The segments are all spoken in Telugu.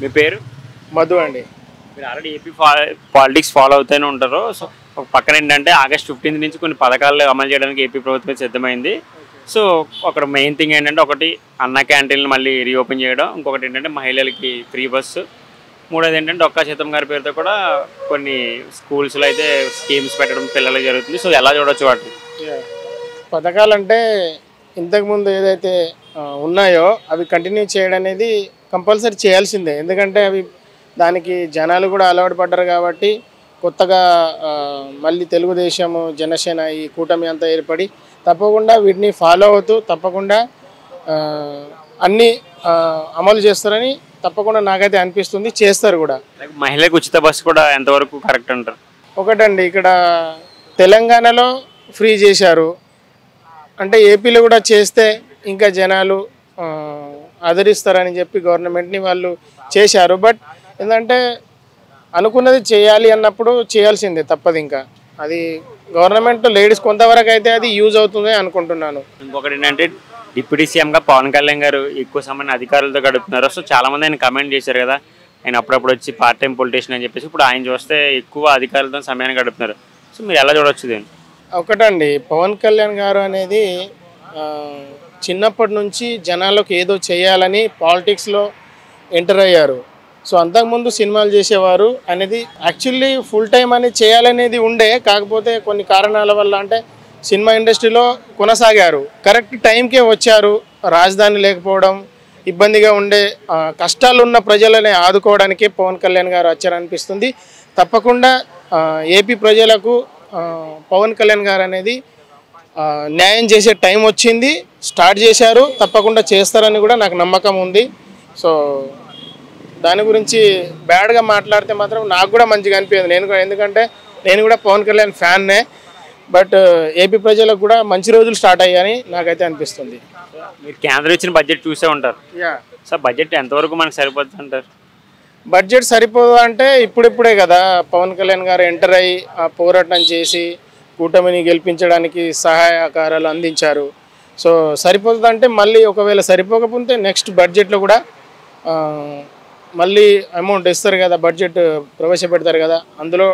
మీ పేరు? మధు అండి. మీరు ఆల్రెడీ ఏపీ పాలిటిక్స్ ఫాలో అవుతూనే ఉంటారు. సో ఒక పక్కన ఏంటంటే ఆగస్ట్ ఫిఫ్టీన్త్ నుంచి కొన్ని పథకాలు అమలు చేయడానికి ఏపీ ప్రభుత్వం సిద్ధమైంది. సో అక్కడ మెయిన్ థింగ్ ఏంటంటే ఒకటి అన్న క్యాంటీన్లు మళ్ళీ రీఓపెన్ చేయడం. ఇంకొకటి ఏంటంటే మహిళలకి ఫ్రీ బస్సు. మూడోది ఏంటంటే ఒక్క శాతం గారి పేరుతో కూడా కొన్ని స్కూల్స్లో అయితే స్కీమ్స్ పెట్టడం పిల్లలకు జరుగుతుంది. సో ఎలా చూడొచ్చు వాటిని? పథకాలంటే ఇంతకుముందు ఏదైతే ఉన్నాయో అవి కంటిన్యూ చేయడం అనేది కంపల్సరీ చేయాల్సిందే. ఎందుకంటే అవి దానికి జనాలు కూడా అలవాటు పడ్డారు కాబట్టి కొత్తగా మళ్ళీ తెలుగుదేశము జనసేన ఈ కూటమి అంతా ఏర్పడి తప్పకుండా వీటిని ఫాలో అవుతూ తప్పకుండా అన్నీ అమలు చేస్తారని తప్పకుండా నాకైతే అనిపిస్తుంది. చేస్తారు కూడా. లైక్ మహిళలకు ఉచిత బస్సు కూడా ఎంతవరకు కరెక్ట్ అంటారు? ఒకటండి ఇక్కడ తెలంగాణలో ఫ్రీ చేశారు. అంటే ఏపీలో కూడా చేస్తే ఇంకా జనాలు ఆదరిస్తారని చెప్పి గవర్నమెంట్ని వాళ్ళు చేశారు. బట్ ఏంటంటే అనుకున్నది చేయాలి అన్నప్పుడు చేయాల్సిందే తప్పదు ఇంకా. అది గవర్నమెంట్ లేడీస్ కొంతవరకు అయితే అది యూజ్ అవుతుంది అనుకుంటున్నాను. ఇంకొకటి ఏంటంటే డిప్యూటీ సీఎంగా పవన్ కళ్యాణ్ గారు ఎక్కువ సమయం అధికారులతో గడుపుతున్నారు. సో చాలా మంది ఆయన కమెంట్ చేశారు కదా. ఆయన అప్పుడప్పుడు వచ్చి పార్ట్ టైం పొలిటీషియన్ అని చెప్పేసి ఇప్పుడు ఆయన చూస్తే ఎక్కువ అధికారులతో సమయాన్ని గడుపుతున్నారు. సో మీరు ఎలా చూడొచ్చు దీన్ని? ఒకటండి పవన్ కళ్యాణ్ గారు అనేది చిన్నప్పటి నుంచి జనాలకు ఏదో చేయాలని పాలిటిక్స్లో ఎంటర్ అయ్యారు. సో అంతకుముందు సినిమాలు చేసేవారు అనేది యాక్చువల్లీ ఫుల్ టైం అనేది చేయాలనేది ఉండే కాకపోతే కొన్ని కారణాల వల్ల అంటే సినిమా ఇండస్ట్రీలో కొనసాగారు. కరెక్ట్ టైంకే వచ్చారు రాజధాని లేకపోవడం ఇబ్బందిగా ఉండే కష్టాలు ఉన్న ప్రజలని ఆదుకోవడానికి పవన్ కళ్యాణ్ గారు వచ్చారనిపిస్తుంది. తప్పకుండా ఏపీ ప్రజలకు పవన్ కళ్యాణ్ గారు అనేది న్యాయం చేసే టైం వచ్చింది స్టార్ట్ చేశారు తప్పకుండా చేస్తారని కూడా నాకు నమ్మకం ఉంది. సో దాని గురించి బ్యాడ్గా మాట్లాడితే మాత్రం నాకు కూడా మంచిగా అనిపించింది. నేను కూడా ఎందుకంటే నేను కూడా పవన్ కళ్యాణ్ ఫ్యాన్నే. బట్ ఏపీ ప్రజలకు కూడా మంచి రోజులు స్టార్ట్ అయ్యాయని నాకైతే అనిపిస్తుంది. మీరు కేంద్రం ఇచ్చిన బడ్జెట్ చూసే ఉంటారు. యా. సో బడ్జెట్ ఎంతవరకు మనకు సరిపోతుంది అంటారు? బడ్జెట్ సరిపోదు అంటే ఇప్పుడిప్పుడే కదా పవన్ కళ్యాణ్ గారు ఎంటర్ అయ్యి ఆ పోరాటం చేసి కూటమిని గెలిపించడానికి సహాయకారాలు అందించారు. సో సరిపోతుందంటే మళ్ళీ ఒకవేళ సరిపోకపోతే నెక్స్ట్ బడ్జెట్లో కూడా మళ్ళీ అమౌంట్ ఇస్తారు కదా బడ్జెట్ ప్రవేశపెడతారు కదా అందులో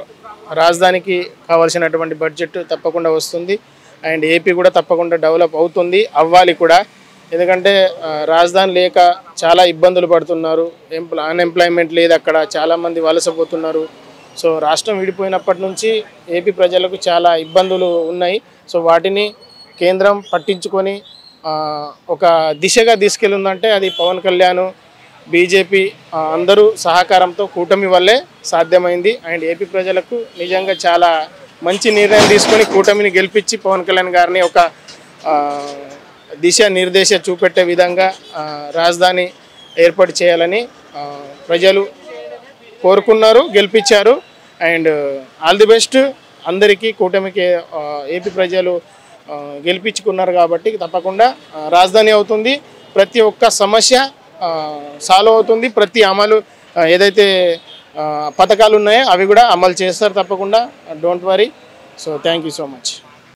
రాజధానికి కావాల్సినటువంటి బడ్జెట్ తప్పకుండా వస్తుంది. అండ్ ఏపీ కూడా తప్పకుండా డెవలప్ అవుతుంది అవ్వాలి కూడా. ఎందుకంటే రాజధాని లేక చాలా ఇబ్బందులు పడుతున్నారు. ఎంప్ల అన్ఎంప్లాయ్మెంట్ లేదు అక్కడ చాలామంది వలసపోతున్నారు. సో రాష్ట్రం విడిపోయినప్పటి నుంచి ఏపీ ప్రజలకు చాలా ఇబ్బందులు ఉన్నాయి. సో వాటిని కేంద్రం పట్టించుకొని ఒక దిశగా తీసుకెళ్ళిందంటే అది పవన్ కళ్యాణ్ బీజేపీ అందరూ సహకారంతో కూటమి వల్లే సాధ్యమైంది. అండ్ ఏపీ ప్రజలకు నిజంగా చాలా మంచి నిర్ణయం తీసుకొని కూటమిని గెలిపించి పవన్ కళ్యాణ్ గారిని ఒక దిశ నిర్దేశ చూపెట్టే విధంగా రాజధాని ఏర్పాటు చేయాలని ప్రజలు కోరుకున్నారు గెలిపించారు. And all the best. అందరికీ కూటమికి ఏపీ ప్రజలు గెలిపించుకున్నారు కాబట్టి తప్పకుండా రాజధాని అవుతుంది. ప్రతి ఒక్క సమస్య సాల్వ్ అవుతుంది. ప్రతి అమలు ఏదైతే పథకాలు ఉన్నాయో అవి కూడా అమలు చేస్తారు తప్పకుండా. Don't worry so thank you so much